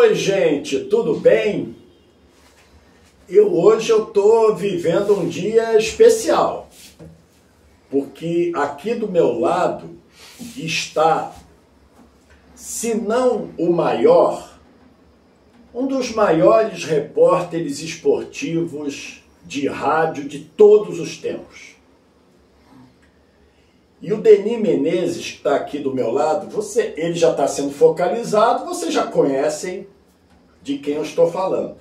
Oi, gente, tudo bem? Eu hoje eu tô vivendo um dia especial. Porque aqui do meu lado está se não o maior, um dos maiores repórteres esportivos de rádio de todos os tempos. E o Denis Menezes, que está aqui do meu lado, você, ele já está sendo focalizado, vocês já conhecem de quem eu estou falando.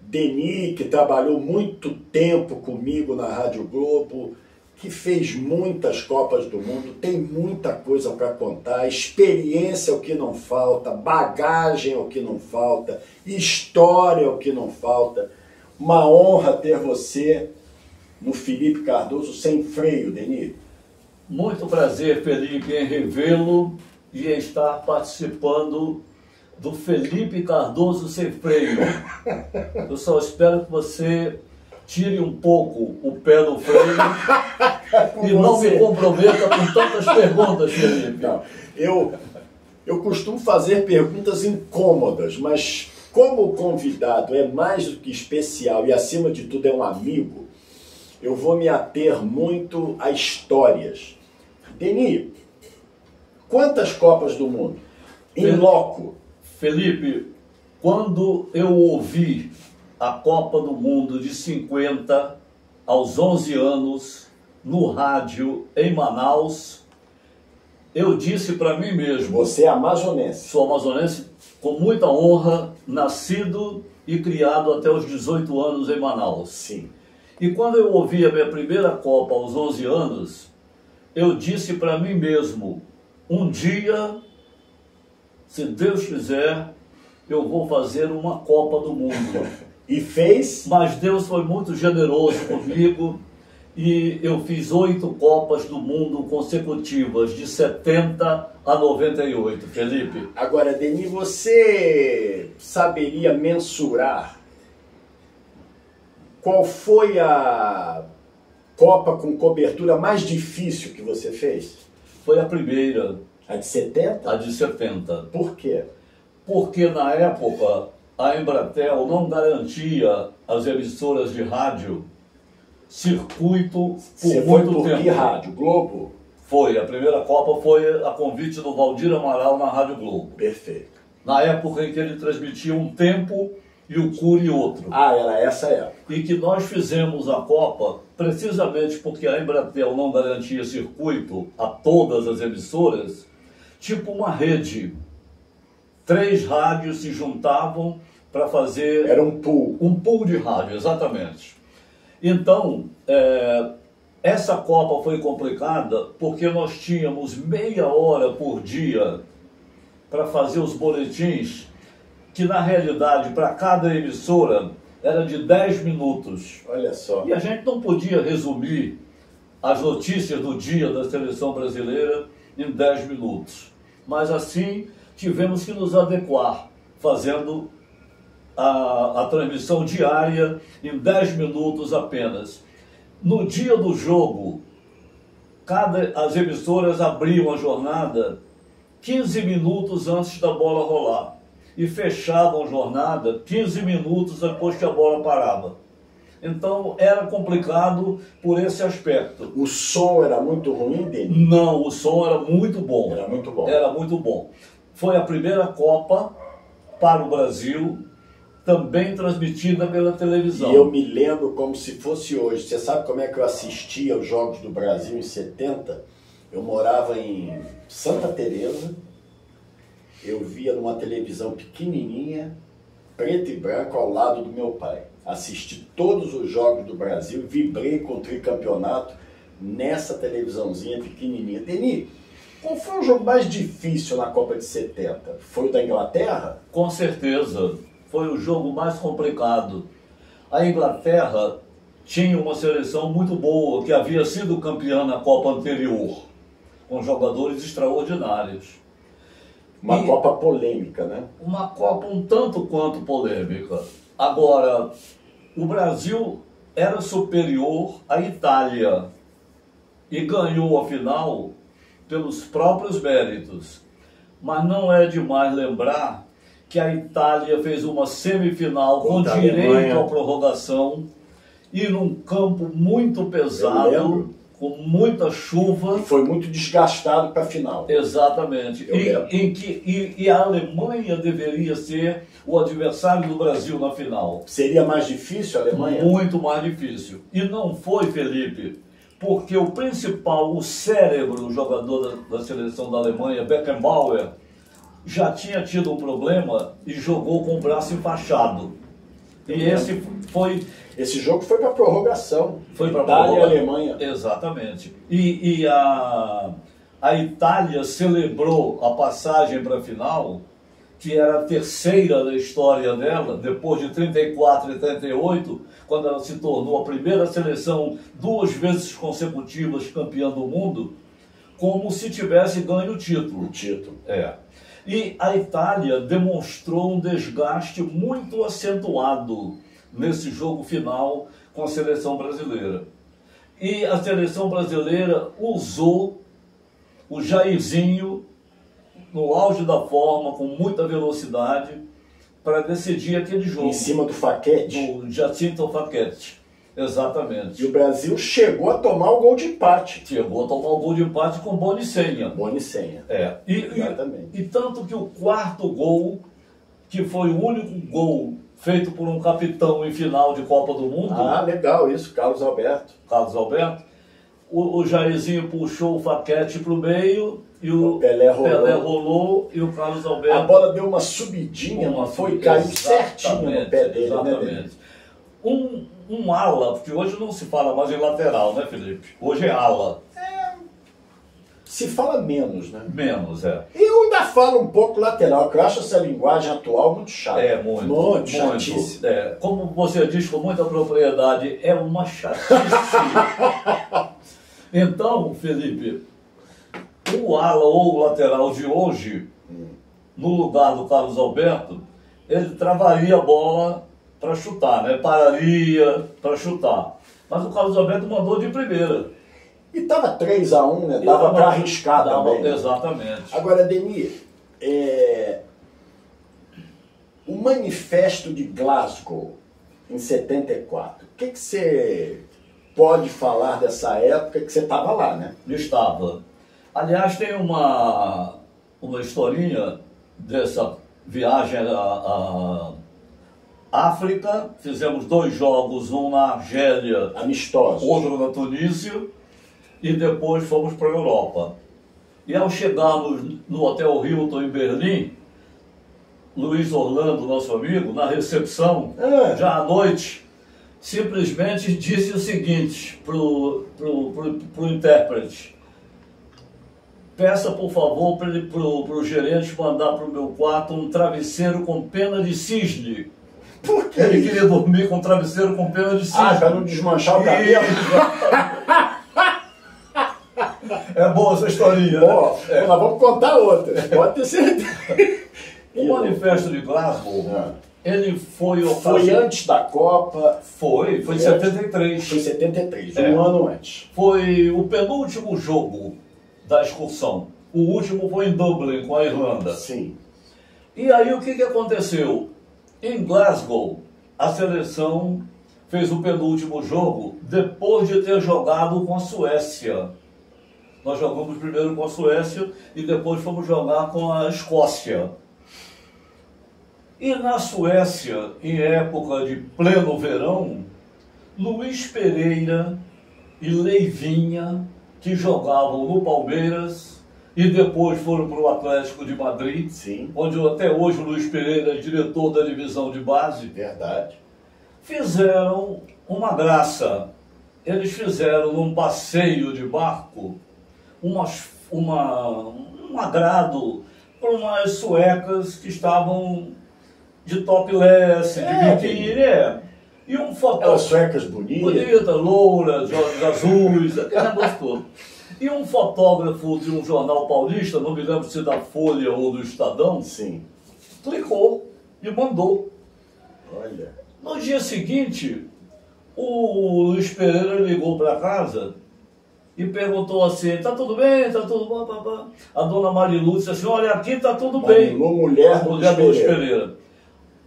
Denis, que trabalhou muito tempo comigo na Rádio Globo, que fez muitas Copas do Mundo, tem muita coisa para contar, experiência é o que não falta, bagagem é o que não falta, história é o que não falta. Uma honra ter você no Felipe Cardoso sem freio, Denis. Muito prazer, Felipe, em revê-lo e estar participando do Felipe Cardoso Sem Freio. Eu só espero que você tire um pouco o pé do freio e não me comprometa com tantas perguntas, Felipe. Não, eu, eu costumo fazer perguntas incômodas, mas como o convidado é mais do que especial e, acima de tudo, é um amigo, eu vou me ater muito a histórias. Denis, quantas Copas do Mundo? Em loco. Felipe, quando eu ouvi a Copa do Mundo de 50 aos 11 anos no rádio em Manaus, eu disse para mim mesmo. Você é amazonense. Sou amazonense com muita honra, nascido e criado até os 18 anos em Manaus. Sim. E quando eu ouvi a minha primeira Copa aos 11 anos, eu disse para mim mesmo: um dia, se Deus quiser, eu vou fazer uma Copa do Mundo. e fez? Mas Deus foi muito generoso comigo e eu fiz oito Copas do Mundo consecutivas, de 70 a 98, Felipe. Agora, Denis, você saberia mensurar qual foi a Copa com cobertura mais difícil que você fez? Foi a primeira. A de 70? A de 70. Por quê? Porque na época a Embratel não garantia às emissoras de rádio circuito por Você muito foi por tempo. que rádio? Globo? Foi, a primeira Copa foi a convite do Valdir Amaral na Rádio Globo. Perfeito. Na época em que ele transmitia um tempo e o Cury outro. Ah, era essa época. E que nós fizemos a Copa precisamente porque a Embratel não garantia circuito a todas as emissoras, tipo uma rede. Três rádios se juntavam para fazer Era um pool. um pool de rádio, exatamente. Então, é, essa Copa foi complicada porque nós tínhamos meia hora por dia para fazer os boletins, que na realidade, para cada emissora, era de 10 minutos. Olha só. E a gente não podia resumir as notícias do dia da seleção brasileira em 10 minutos. Mas assim, tivemos que nos adequar, fazendo a, a transmissão diária em 10 minutos apenas. No dia do jogo, cada, as emissoras abriam a jornada 15 minutos antes da bola rolar e fechavam a jornada 15 minutos depois que a bola parava. Então era complicado por esse aspecto. O som era muito ruim dele? Não, o som era muito bom. Era muito bom. Era muito bom. Foi a primeira Copa para o Brasil, também transmitida pela televisão. E eu me lembro como se fosse hoje. Você sabe como é que eu assistia os Jogos do Brasil em 70? Eu morava em Santa Teresa. Eu via numa televisão pequenininha, preto e branco, ao lado do meu pai. Assisti todos os Jogos do Brasil, vibrei com o tricampeonato nessa televisãozinha pequenininha. Denis, qual foi o jogo mais difícil na Copa de 70? Foi o da Inglaterra? Com certeza, foi o jogo mais complicado. A Inglaterra tinha uma seleção muito boa, que havia sido campeã na Copa anterior, com jogadores extraordinários. Uma E- Copa polêmica, né? Uma Copa um tanto quanto polêmica. Agora, o Brasil era superior à Itália e ganhou a final pelos próprios méritos. Mas não é demais lembrar que a Itália fez uma semifinal com Contra a direito à prorrogação e num campo muito pesado. Com muita chuva. Foi muito desgastado para a final. Exatamente. E, em que, e, e a Alemanha deveria ser o adversário do Brasil na final. Seria mais difícil a Alemanha? Muito mais difícil. E não foi, Felipe, porque o principal, o cérebro, o jogador da, da seleção da Alemanha, Beckenbauer, já tinha tido um problema e jogou com o braço enfaixado. E esse foi Esse jogo foi para prorrogação. foi para Itália e Alemanha. Exatamente. E, e a, a Itália celebrou a passagem para a final, que era a terceira da história dela, depois de 34 e 38, quando ela se tornou a primeira seleção duas vezes consecutivas campeã do mundo, como se tivesse ganho o título. O título. É. E a Itália demonstrou um desgaste muito acentuado nesse jogo final com a seleção brasileira. E a seleção brasileira usou o Jairzinho no auge da forma, com muita velocidade, para decidir aquele jogo. Em cima do Faquete. do Jacinto Facchetti. Exatamente. E o Brasil chegou a tomar o gol de empate. Chegou a tomar o gol de empate com Bonicenha. Boni senha. É. E, e- Exatamente. e tanto que o quarto gol, que foi o único gol feito por um capitão em final de Copa do Mundo, Ah, legal isso, Carlos Alberto. Carlos Alberto, o, o Jairzinho puxou o Faquete para o meio e o O Pelé rolou. rolou e o Carlos Alberto. A bola deu uma subidinha, uma- foi? Caiu certinho no pé dele, né, Exatamente. Dele? Um, um ala, porque hoje não se fala mais em lateral, né, Felipe? Hoje é ala. Se fala menos, né? Menos, é. E eu ainda falo um pouco lateral, que eu acho essa linguagem atual muito chata. É, muito. Muito, chatice. É, como você diz com muita propriedade, é uma chatice. então, Felipe, o ala ou o lateral de hoje, no lugar do Carlos Alberto, ele travaria a bola para chutar, né? Pararia para chutar. Mas o Carlos Alberto mandou de primeira. E tava 3x1, né? E Dava dava- para arriscar dava- também. né? Exatamente. Agora, Denis, é, o manifesto de Glasgow, em 74, o que, que você pode falar dessa época que você estava lá, né? Estava. Aliás, tem uma, uma historinha dessa viagem à, à África. Fizemos dois jogos, um na Argélia, Amistosos. outro na Tunísia, e depois fomos para a Europa. E ao chegarmos no Hotel Hilton em Berlim, Luiz Orlando, nosso amigo, na recepção, Ah. já à noite, simplesmente disse o seguinte para o intérprete. Peça, por favor, para o gerente mandar para o meu quarto um travesseiro com pena de cisne. Por que Ele queria dormir com um travesseiro com pena de cisne. Ah, para não desmanchar o cabelo. É boa essa historinha, Ó, né? nós vamos contar outra, pode ter certeza. O manifesto de Glasgow, Ah. ele foi Foi ocasi- antes da Copa, Foi, foi em É. 73. foi em 73, É. um ano antes. Foi o penúltimo jogo da excursão. O último foi em Dublin, com a Irlanda. Sim. E aí o que, que aconteceu? Em Glasgow, a seleção fez o penúltimo jogo depois de ter jogado com a Suécia. Nós jogamos primeiro com a Suécia e depois fomos jogar com a Escócia. E na Suécia, em época de pleno verão, Luiz Pereira e Leivinha, que jogavam no Palmeiras e depois foram para o Atlético de Madrid, Sim, onde até hoje o Luiz Pereira é diretor da divisão de base, verdade. fizeram uma graça. Eles fizeram num passeio de barco umas, uma, um agrado para umas suecas que estavam de topless, de É, biquíni, é. E um Elas fotógrafo suecas bonitas. bonita, loura, de olhos azuis, aquele negócio todo. E um fotógrafo de um jornal paulista, não me lembro se da Folha ou do Estadão, Sim. clicou e mandou. Olha. No dia seguinte, o Luiz Pereira ligou para casa e perguntou assim, tá tudo bem, tá tudo bom, papá? A dona Marilu disse assim, olha, aqui tá tudo bem. Marilu, mulher do mulher Luiz Pereira.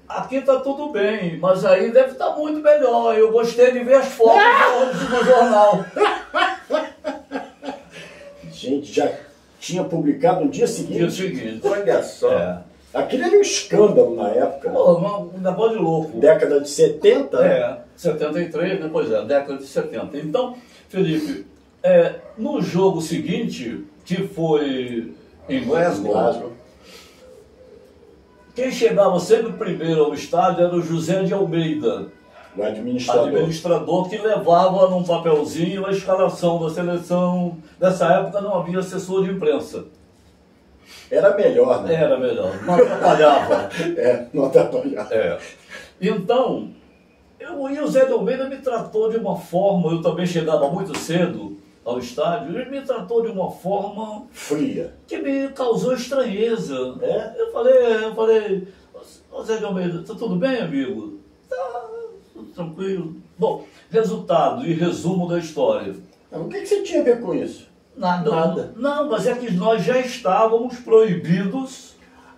Aqui tá tudo bem, mas aí deve estar muito melhor. Eu gostei de ver as fotos no jornal. Gente, já tinha publicado no dia seguinte. Dia seguinte. Olha só. É. Aquilo era um escândalo na época. Pô, um negócio de louco. Década de 70. né? É, 73, né? Pois é, década de 70. Então, Felipe, é, no jogo seguinte, que foi em Glasgow, Glasgow. quem chegava sempre primeiro ao estádio era o José de Almeida, O administrador. administrador que levava num papelzinho a escalação da seleção. Nessa época não havia assessor de imprensa. Era melhor, né? Era melhor, não atrapalhava. É, não atrapalhava. É. Então, eu, e o Zé de Almeida me tratou de uma forma, eu também chegava muito cedo ao estádio, ele me tratou de uma forma Fria. que me causou estranheza. É? Eu falei, eu falei, Zé de Almeida, tá tudo bem, amigo? Tá, tudo tranquilo. Bom, resultado e resumo da história. O que, que você tinha a ver com isso? Nada. Nada. Não, mas é que nós já estávamos proibidos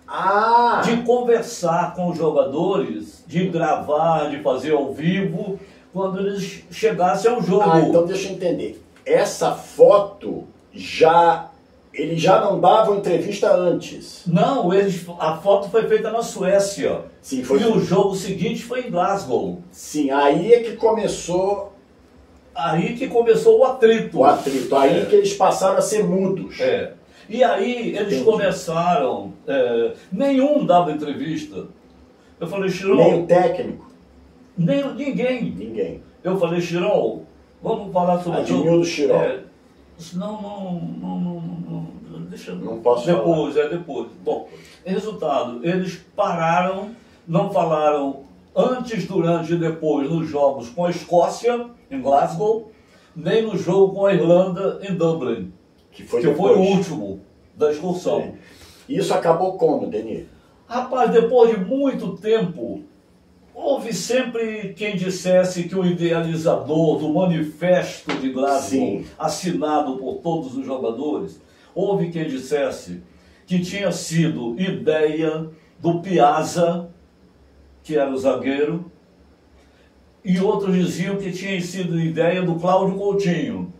Ah! de conversar com os jogadores, de gravar, de fazer ao vivo, quando eles chegassem ao jogo. Ah, então deixa eu entender. Essa foto já. Eles já não davam entrevista antes. Não, eles, a foto foi feita na Suécia. Sim, foi. E o jogo seguinte foi em Glasgow. Sim, aí é que começou Aí que começou o atrito. o atrito. Aí É. que eles passaram a ser mudos. É. E aí eles Entendi. começaram. é, nenhum dava entrevista. Eu falei, Nem Chirol, o técnico, nem, ninguém. ninguém. Eu falei, Chirol, vamos falar sobre o. Admildo Chirol. É, disse, não, não, não, não, deixa Não posso Depois, é depois. Bom, resultado, eles pararam, não falaram antes, durante e depois nos jogos com a Escócia, em Glasgow, nem no jogo com a Irlanda, em Dublin, Que foi que foi o último da excursão. É. Isso acabou como, Denis? Rapaz, depois de muito tempo, houve sempre quem dissesse que o idealizador do manifesto de Glasgow, Sim. assinado por todos os jogadores, houve quem dissesse que tinha sido ideia do Piazza, que era o zagueiro, e outros diziam que tinha sido ideia do Cláudio Coutinho.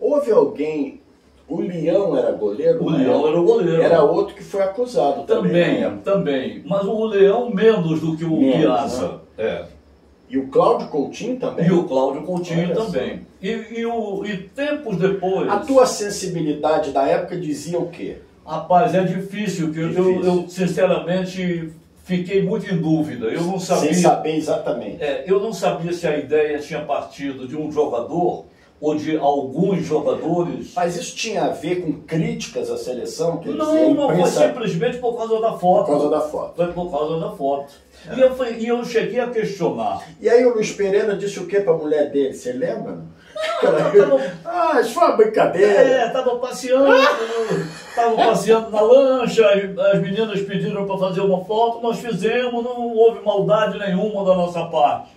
Houve alguém. O Leão era goleiro? O né? Leão era o goleiro. Era outro que foi acusado também. Também, né? também. Mas o Leão menos do que o Menos, Piazza. né? É. E o Cláudio Coutinho também. E o Cláudio Coutinho Olha também. E, e, o, e tempos depois. A tua sensibilidade da época dizia o quê? Rapaz, é difícil, que eu- Eu, Difícil. eu, sinceramente fiquei muito em dúvida. Eu não sabia. Sem saber exatamente. É, eu não sabia se a ideia tinha partido de um jogador ou de alguns jogadores. Mas isso tinha a ver com críticas à seleção? Quer dizer, a Não, não foi imprensa- simplesmente por causa da foto. Por causa da foto. Foi por causa da foto. E, eu, fui- e eu cheguei a questionar. E aí o Luiz Pereira disse o quê pra mulher dele? Você lembra? tava- ah, isso foi uma brincadeira. É, tava passeando, tava passeando na lancha, as meninas pediram para fazer uma foto, nós fizemos, não houve maldade nenhuma da nossa parte.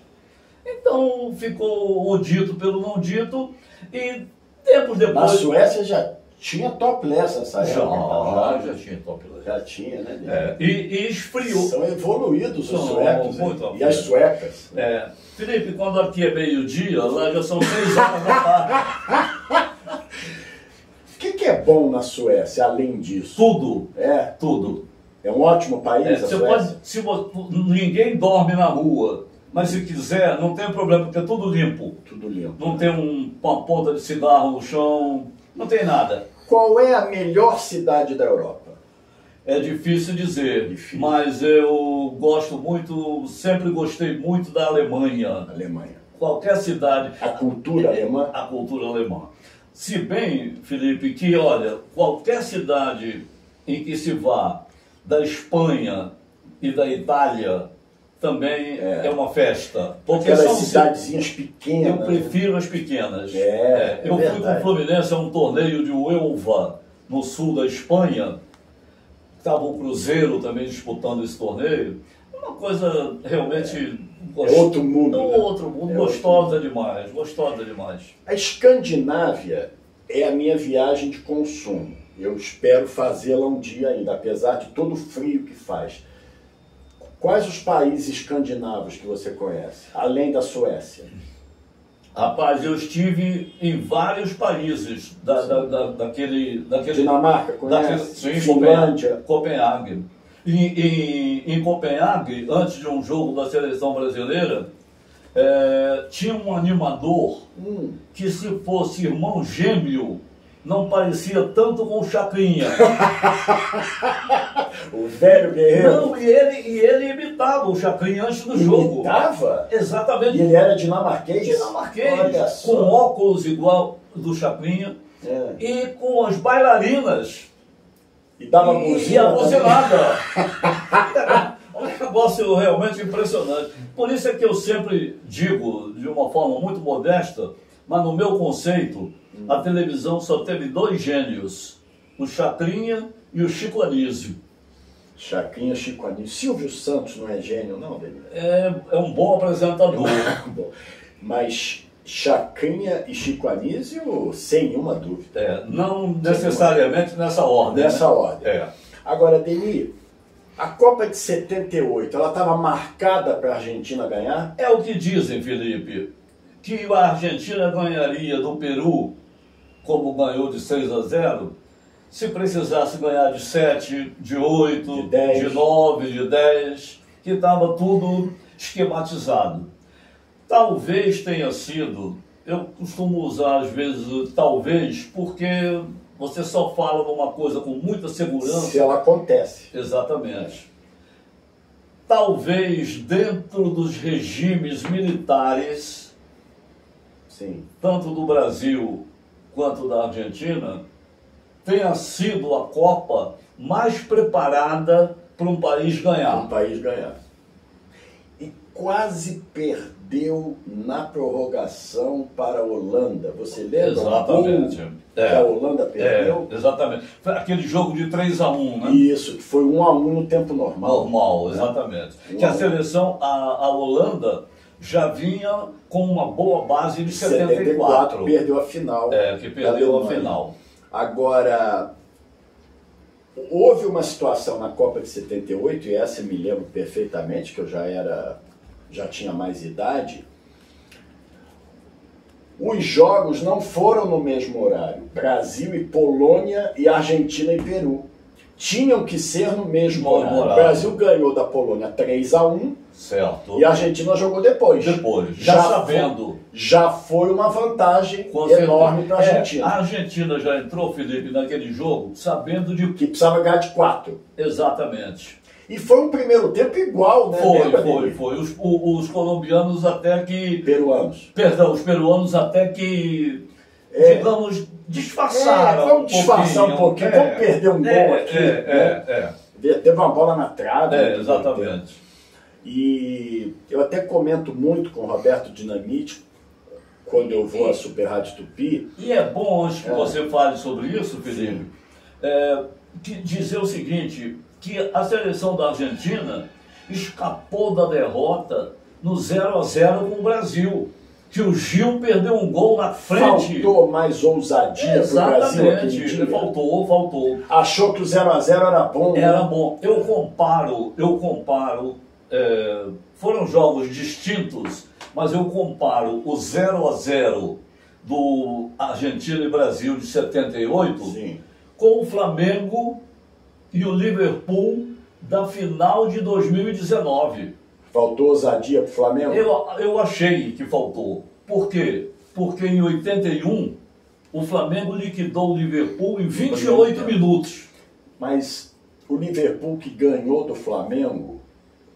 Então ficou o dito pelo não dito e tempos Na depois. Suécia já tinha topless nessa já, época. já tinha top Já tinha, né? é, e, e esfriou. São evoluídos os suecos muito né? e as suecas. É, Felipe, quando aqui é meio-dia, lá já são seis horas da tarde. O que, que é bom na Suécia, além disso? Tudo, É, tudo. é um ótimo país É, a Suécia. pode, se ninguém dorme na rua, mas se quiser, não tem problema, porque é tudo limpo. Tudo limpo. Não tem um- uma ponta de cigarro no chão, não tem nada. Qual é a melhor cidade da Europa? É difícil dizer, Difícil. mas eu gosto muito, sempre gostei muito da Alemanha. Alemanha. Qualquer cidade, A cultura alemã? a cultura alemã. Se bem, Felipe, que olha, qualquer cidade em que se vá da Espanha e da Itália também é, uma festa. Porque Aquelas são cidadezinhas Eu pequenas. né? prefiro as pequenas. É, é eu fui com o Fluminense a um torneio de Uelva, no sul da Espanha. Estava o Cruzeiro também disputando esse torneio. Uma coisa realmente É outro mundo. É né? outro mundo, É gostosa demais, gostosa demais. A Escandinávia é a minha viagem de consumo. Eu espero fazê-la um dia ainda, apesar de todo o frio que faz. Quais os países escandinavos que você conhece, além da Suécia? Rapaz, eu estive em vários países da, da, da, daquele, daquele. Dinamarca, conhece? daquele, sim, Finlândia. Copenhague. Em, em, em Copenhague, antes de um jogo da seleção brasileira, é, tinha um animador Hum, que, se fosse irmão gêmeo, não parecia tanto com o Chacrinha. o velho guerreiro Não, e ele, e ele imitava o Chacrinha antes do jogo. imitava? Exatamente. E ele era dinamarquês? Dinamarquês, com óculos igual do Chacrinha É. e com as bailarinas E dava e, e buzina também. buzinada. um negócio realmente impressionante. Por isso é que eu sempre digo, de uma forma muito modesta, mas no meu conceito, a televisão só teve dois gênios, o Chacrinha e o Chico Anísio. Chacrinha, Chico Anísio. Silvio Santos não é gênio, não, Danilo? É, é um bom apresentador. Bom, Mas Chacrinha e Chico Anísio, sem nenhuma dúvida. É, não necessariamente nessa ordem. Nessa né? ordem. É. Agora, Deni, a Copa de 78, ela estava marcada para a Argentina ganhar? É o que dizem, Felipe, que a Argentina ganharia do Peru, como ganhou de 6 a 0, se precisasse ganhar de 7, de 8, De 10. de 9, de 10, que estava tudo esquematizado. Talvez tenha sido, eu costumo usar às vezes talvez, porque você só fala de uma coisa com muita segurança. Se ela acontece. Exatamente. Talvez dentro dos regimes militares, Sim. tanto do Brasil quanto da Argentina, tenha sido a Copa mais preparada para um país Um ganhar. país ganhar. E quase perdeu na prorrogação para a Holanda. Você lembra? Exatamente. Gol É. Que a Holanda perdeu? É, exatamente. Foi aquele jogo de 3 a 1 né? Isso, que foi um a um no tempo normal. Normal, exatamente. Um Que a um. seleção, a, a Holanda, já vinha com uma boa base de 74. 74 perdeu a final. É, que perdeu a final. Agora, houve uma situação na Copa de 78, e essa eu me lembro perfeitamente, que eu já era, já tinha mais idade. Os jogos não foram no mesmo horário. Brasil e Polônia e Argentina e Peru. Tinham que ser no mesmo No horário. O horário. Brasil ganhou da Polônia 3 a 1 Certo. e a Argentina jogou depois. Depois, já, Já sabendo. Já foi uma vantagem enorme para a certeza. Argentina. É, a Argentina já entrou, Felipe, naquele jogo, sabendo de Que precisava ganhar de 4. Exatamente. E foi um primeiro tempo igual, né? Foi, Lembra foi, dele? foi. Os, os colombianos até que. Peruanos. Perdão, os peruanos até que. É. Digamos, disfarçaram. É, vamos disfarçar um pouquinho, vamos perder um gol é, aqui, É, né? é, Teve uma bola na trave. é. É, tempo. exatamente. E eu até comento muito com o Roberto Dinamite quando eu vou à Super Rádio Tupi. E é bom, antes que É. você fale sobre isso, Felipe, é, dizer o seguinte, que a seleção da Argentina escapou da derrota no 0 a 0 com o Brasil. Que o Gil perdeu um gol na frente. Faltou mais ousadia pro Brasil aquele Exatamente. Faltou, faltou. Achou que o 0x0 era bom. né? Era bom. Eu comparo, eu comparo, é, foram jogos distintos, mas eu comparo o 0 a 0 do Argentina e Brasil de 78 Sim. com o Flamengo e o Liverpool da final de 2019. Faltou ousadia pro Flamengo? Eu, eu achei que faltou. Por quê? Porque em 81 o Flamengo liquidou o Liverpool em 28 minutos. Mas o Liverpool que ganhou do Flamengo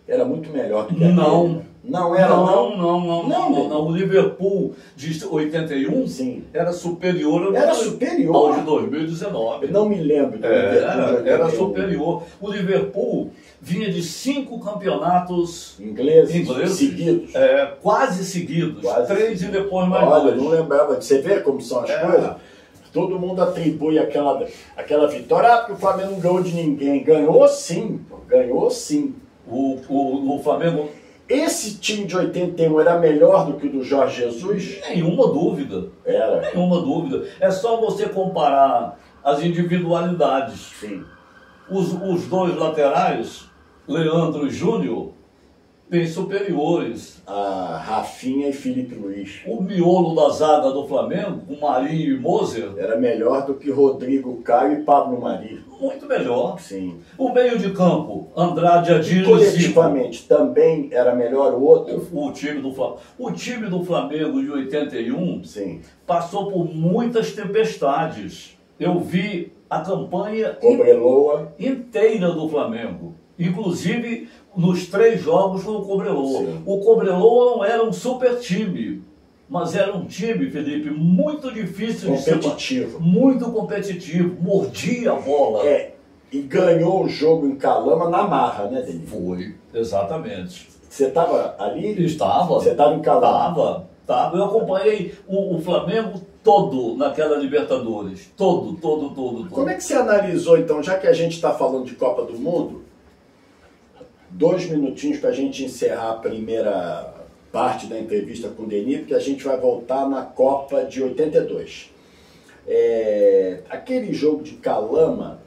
era muito melhor do que Não. aquele. Não era, não, não? não, não, não, Não, não, não. O Liverpool de 81 Sim. era superior ao, Era ao superior. de 2019. Eu não me lembro É, era, era 81. superior. O Liverpool vinha de cinco campeonatos Ingleses, ingleses, seguidos. é, quase seguidos, Quase três seguidos. e depois mais Olha, dois. não lembrava. Você vê como são as É. coisas? Todo mundo atribui aquela, aquela vitória, ah, porque o Flamengo não ganhou de ninguém. Ganhou sim, ganhou sim. O, o, o Flamengo esse time de 81 era melhor do que o do Jorge Jesus? Nenhuma dúvida. Era. Nenhuma dúvida. É só você comparar as individualidades. Sim. Os, os dois laterais, Leandro e Júnior, bem superiores. A Rafinha e Felipe Luiz. O miolo da zaga do Flamengo, com Marinho e Moser, Era melhor do que Rodrigo Caio e Pablo Mari. muito melhor. Sim. O meio de campo, Andrade, Adilho e Zico. Coletivamente também era melhor o outro? O time do Flamengo. O time do Flamengo de 81 Sim. passou por muitas tempestades. Eu vi a campanha Cobreloa. inteira do Flamengo. Inclusive nos três jogos com o Cobreloa. Sim. O Cobreloa não era um super time, mas era um time, Felipe, muito difícil de ser. Competitivo. Muito competitivo, mordia a bola. É. E ganhou o jogo em Calama na marra, né, Denis? Foi, exatamente. Você estava ali? Estava. Você estava em Calama? Tava, tava. Eu acompanhei o, o Flamengo todo naquela Libertadores. Todo, todo, todo, todo. Como é que você analisou, então, já que a gente está falando de Copa do Mundo, dois minutinhos para a gente encerrar a primeira parte da entrevista com o Denis, porque a gente vai voltar na Copa de 82. É, aquele jogo de Calama,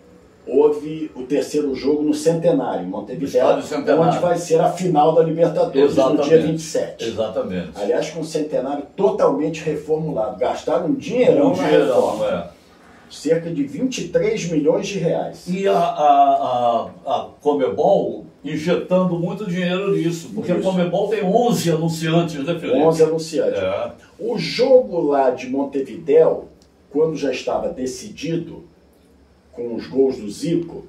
houve o terceiro jogo no Centenário, em Montevideo, Centenário. onde vai ser a final da Libertadores no dia 27. Exatamente. Aliás, com o Centenário totalmente reformulado. Gastaram um dinheirão Um na dinheirão, reforma. é. Cerca de 23 milhões de reais. E a, a, a, a Comebol injetando muito dinheiro nisso, porque Isso. a Comebol tem 11 anunciantes, né, Felipe? 11 anunciantes. É. O jogo lá de Montevidéu, quando já estava decidido, com os gols do Zico,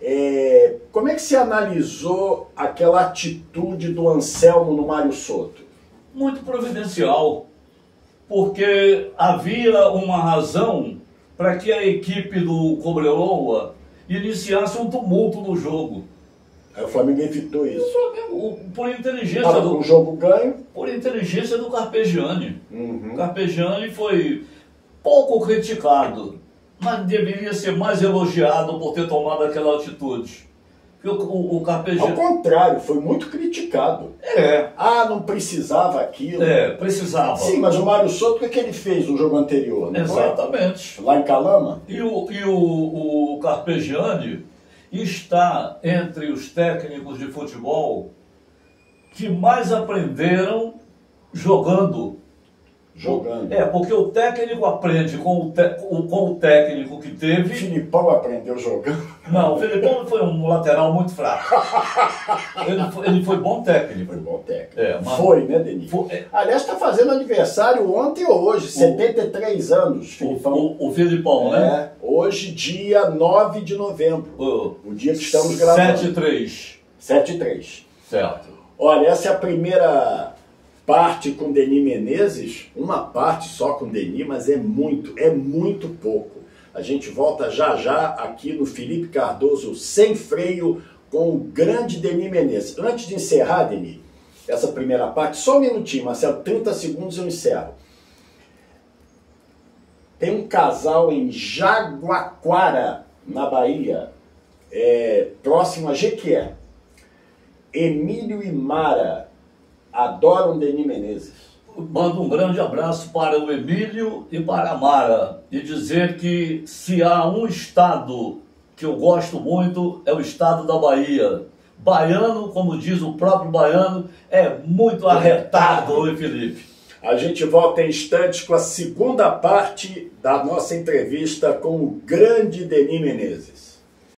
é, como é que se analisou aquela atitude do Anselmo no Mário Soto? Muito providencial, porque havia uma razão para que a equipe do Cobreloa iniciasse um tumulto no jogo. Aí o Flamengo evitou O isso. Flamengo, o- por inteligência com o do, jogo ganho. por inteligência do Carpegiani. O Uhum. Carpegiani foi pouco criticado, mas deveria ser mais elogiado por ter tomado aquela atitude. O, o, o Ao Carpegiani. contrário, foi muito criticado. É, Ah, não precisava aquilo. é, precisava. Sim, mas o Mário Soto, o que, é que ele fez no jogo anterior? Não foi? Exatamente. Lá em Calama? E o, e o, o Carpegiani está entre os técnicos de futebol que mais aprenderam jogando. Jogando. É, porque o técnico aprende com o, te- o- com o técnico que O teve. Filipão aprendeu jogando. Não, o Felipão foi um lateral muito fraco. Ele foi, ele foi bom técnico. Foi bom técnico. É, mas- Foi, né, Denis? Foi- é. Aliás, está fazendo aniversário ontem ou hoje, 73 anos, O, Filipão. o, o Filipão, né? É, hoje, dia 9 de novembro, O, o dia que estamos gravando. 7-3. 7 e 3. Certo. Olha, essa é a primeira parte com Denis Menezes, uma parte só com Denis, mas é muito, é muito pouco. A gente volta já já aqui no Felipe Cardoso sem freio com o grande Denis Menezes. Antes de encerrar, Denis, essa primeira parte, só um minutinho, Marcelo, 30 segundos eu encerro. Tem um casal em Jaguaquara, na Bahia, é, próximo a Jequié. Emílio e Mara adoram Denis Menezes. Mando um grande abraço para o Emílio e para a Mara e dizer que se há um estado que eu gosto muito é o estado da Bahia. Baiano, como diz o próprio baiano, é muito arretado, oi Felipe. A gente volta em instantes com a segunda parte da nossa entrevista com o grande Denis Menezes.